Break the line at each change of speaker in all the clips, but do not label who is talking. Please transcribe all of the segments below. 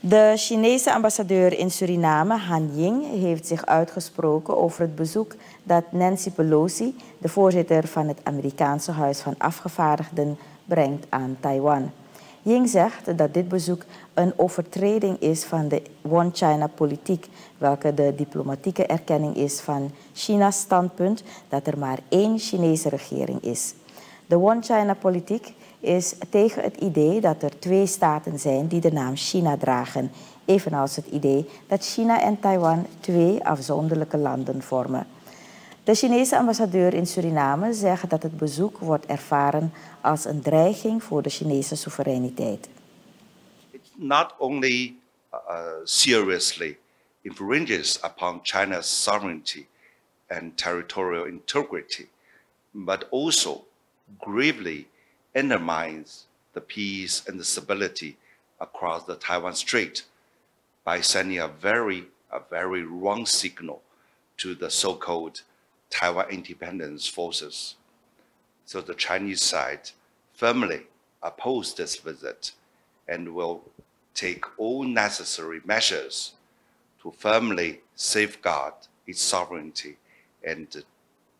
De Chinese ambassadeur in Suriname, Han Ying, heeft zich uitgesproken over het bezoek dat Nancy Pelosi, de voorzitter van het Amerikaanse Huis van Afgevaardigden, brengt aan Taiwan. Ying zegt dat dit bezoek een overtreding is van de One China-politiek, welke de diplomatieke erkenning is van China's standpunt dat er maar één Chinese regering is. De One China-politiek is tegen het idee dat er twee staten zijn die de naam China dragen, evenals het idee dat China en Taiwan twee afzonderlijke landen vormen. De Chinese ambassadeur in Suriname zegt dat het bezoek wordt ervaren als een dreiging voor de Chinese soevereiniteit.
It not only uh, seriously infringes upon China's sovereignty and territorial integrity, but also gravely undermines the peace and the stability across the Taiwan Strait by sending a very, a very wrong signal to the so-called Taiwan independence forces. So the Chinese side firmly oppose this visit and will take all necessary measures to firmly safeguard its sovereignty and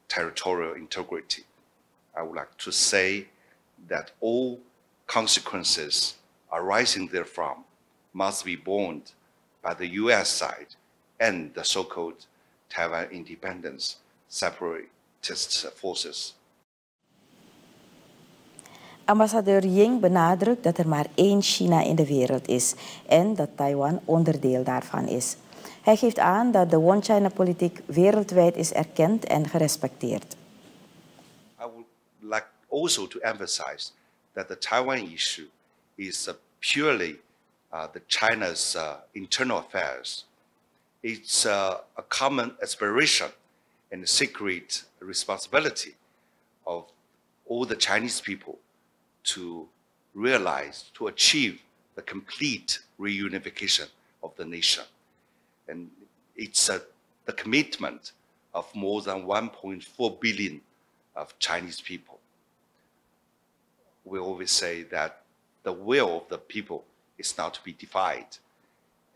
territorial integrity. I would like to say that all consequences arising therefrom must be borne by the US side and the so-called Taiwan independence separatist forces.
Ambassadeur Ying benadrukt dat er maar één China in de wereld is en dat Taiwan onderdeel daarvan is. Hij geeft aan dat de One China-politiek wereldwijd is erkend en gerespecteerd.
Like also to emphasize that the Taiwan issue is purely uh, the China's uh, internal affairs. It's uh, a common aspiration and a secret responsibility of all the Chinese people to realize, to achieve the complete reunification of the nation. And it's uh, the commitment of more than 1.4 billion of Chinese people. We always say that the will of the people is not to be defied,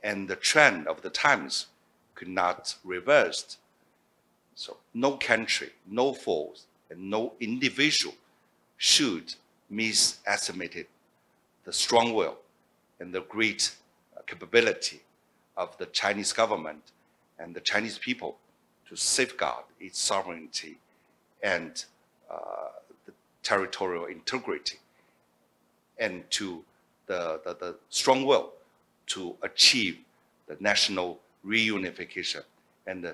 and the trend of the times could not reversed. So no country, no force, and no individual should misestimate the strong will and the great capability of the Chinese government and the Chinese people to safeguard its sovereignty and uh, territorial integrity and to the, the, the strong will to achieve the national reunification and the